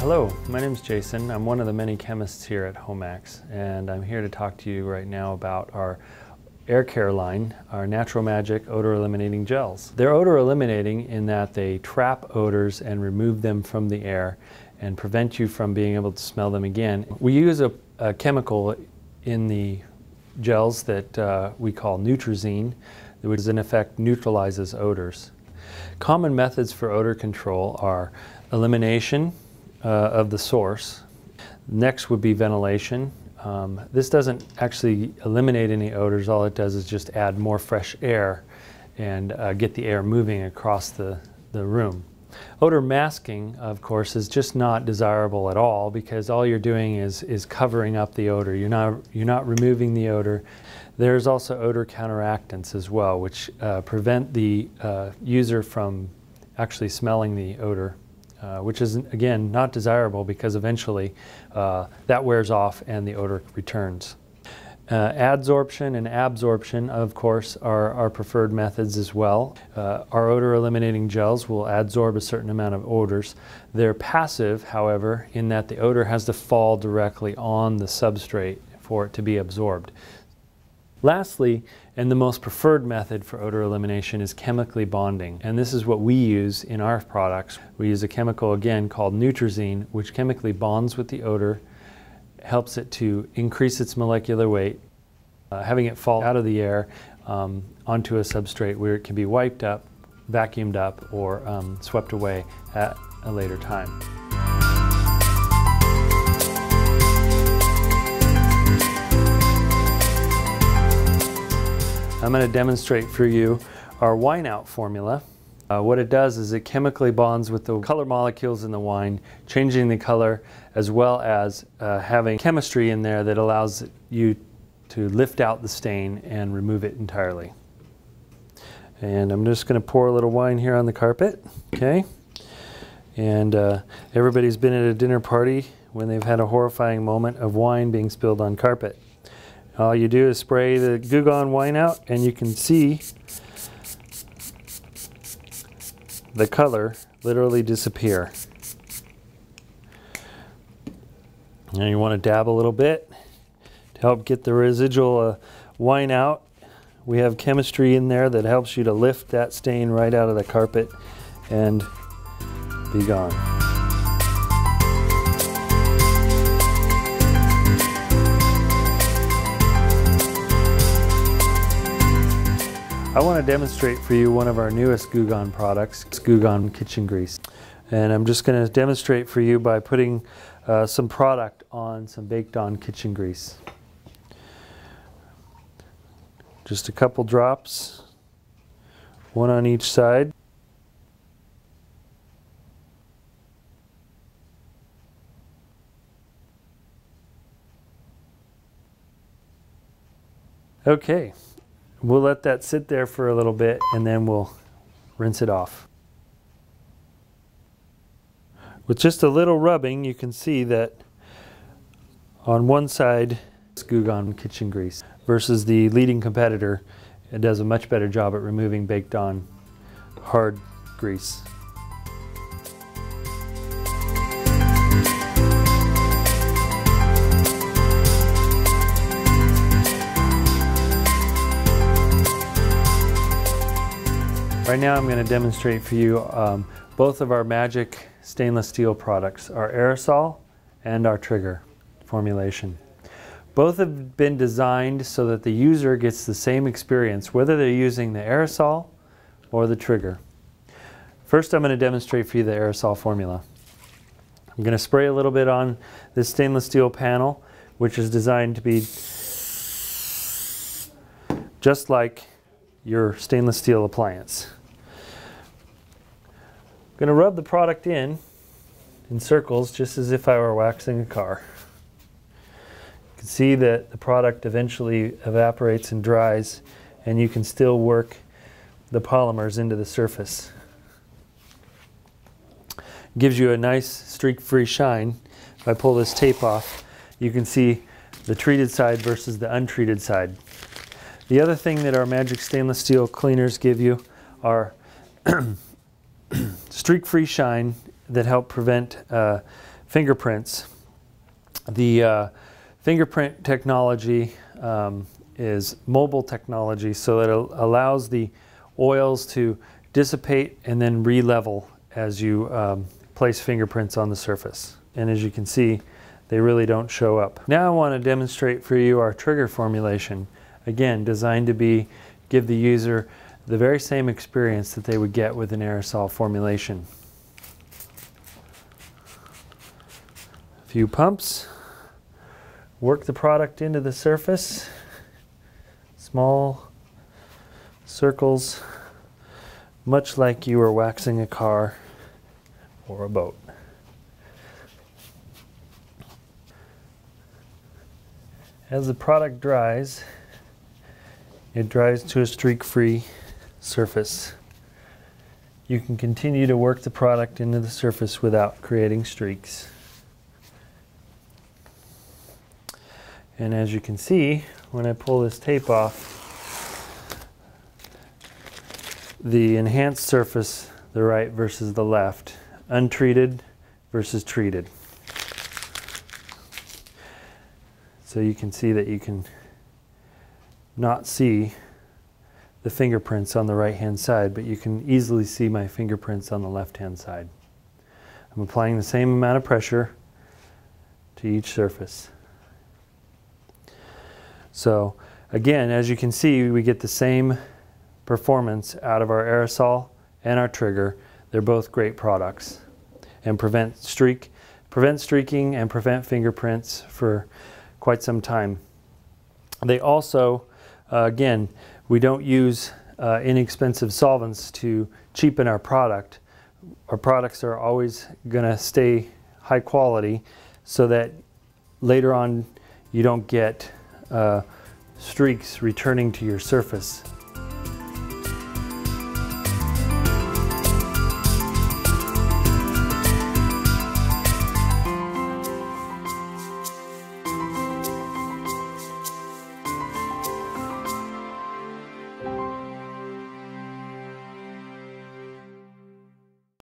Hello, my name is Jason. I'm one of the many chemists here at Homax, and I'm here to talk to you right now about our air care line, our Natural Magic odor eliminating gels. They're odor eliminating in that they trap odors and remove them from the air and prevent you from being able to smell them again. We use a, a chemical in the gels that uh, we call Neutrazine, which in effect neutralizes odors. Common methods for odor control are elimination, uh, of the source. Next would be ventilation. Um, this doesn't actually eliminate any odors, all it does is just add more fresh air and uh, get the air moving across the, the room. Odor masking, of course, is just not desirable at all because all you're doing is, is covering up the odor. You're not, you're not removing the odor. There's also odor counteractants as well, which uh, prevent the uh, user from actually smelling the odor uh, which is, again, not desirable because eventually uh, that wears off and the odor returns. Uh, adsorption and absorption, of course, are our preferred methods as well. Uh, our odor eliminating gels will adsorb a certain amount of odors. They're passive, however, in that the odor has to fall directly on the substrate for it to be absorbed. Lastly, and the most preferred method for odor elimination is chemically bonding. And this is what we use in our products. We use a chemical again called Neutrazine, which chemically bonds with the odor, helps it to increase its molecular weight, uh, having it fall out of the air um, onto a substrate where it can be wiped up, vacuumed up, or um, swept away at a later time. I'm going to demonstrate for you our wine out formula. Uh, what it does is it chemically bonds with the color molecules in the wine, changing the color as well as uh, having chemistry in there that allows you to lift out the stain and remove it entirely. And I'm just going to pour a little wine here on the carpet, okay? And uh, everybody's been at a dinner party when they've had a horrifying moment of wine being spilled on carpet. All you do is spray the Goo Gone wine out and you can see the color literally disappear. Now you want to dab a little bit to help get the residual uh, wine out. We have chemistry in there that helps you to lift that stain right out of the carpet and be gone. I want to demonstrate for you one of our newest Goo Gone products, Goo Gone Kitchen Grease. And I'm just going to demonstrate for you by putting uh, some product on some baked on kitchen grease. Just a couple drops, one on each side. Okay, We'll let that sit there for a little bit and then we'll rinse it off. With just a little rubbing, you can see that on one side, it's Goo Gone kitchen grease versus the leading competitor. It does a much better job at removing baked on hard grease. Right now I'm going to demonstrate for you um, both of our Magic stainless steel products, our aerosol and our trigger formulation. Both have been designed so that the user gets the same experience whether they're using the aerosol or the trigger. First I'm going to demonstrate for you the aerosol formula. I'm going to spray a little bit on this stainless steel panel which is designed to be just like your stainless steel appliance going to rub the product in in circles just as if I were waxing a car. You can see that the product eventually evaporates and dries and you can still work the polymers into the surface. Gives you a nice streak-free shine. If I pull this tape off, you can see the treated side versus the untreated side. The other thing that our Magic Stainless Steel cleaners give you are streak-free shine that help prevent uh, fingerprints. The uh, fingerprint technology um, is mobile technology, so it allows the oils to dissipate and then re-level as you um, place fingerprints on the surface. And as you can see, they really don't show up. Now I want to demonstrate for you our trigger formulation. Again, designed to be give the user the very same experience that they would get with an aerosol formulation. A few pumps, work the product into the surface, small circles, much like you were waxing a car or a boat. As the product dries, it dries to a streak-free surface. You can continue to work the product into the surface without creating streaks. And as you can see, when I pull this tape off, the enhanced surface, the right versus the left, untreated versus treated. So you can see that you can not see the fingerprints on the right hand side, but you can easily see my fingerprints on the left hand side. I'm applying the same amount of pressure to each surface. So again, as you can see, we get the same performance out of our aerosol and our trigger. They're both great products and prevent streak, prevent streaking and prevent fingerprints for quite some time. They also, uh, again, we don't use uh, inexpensive solvents to cheapen our product. Our products are always going to stay high quality so that later on you don't get uh, streaks returning to your surface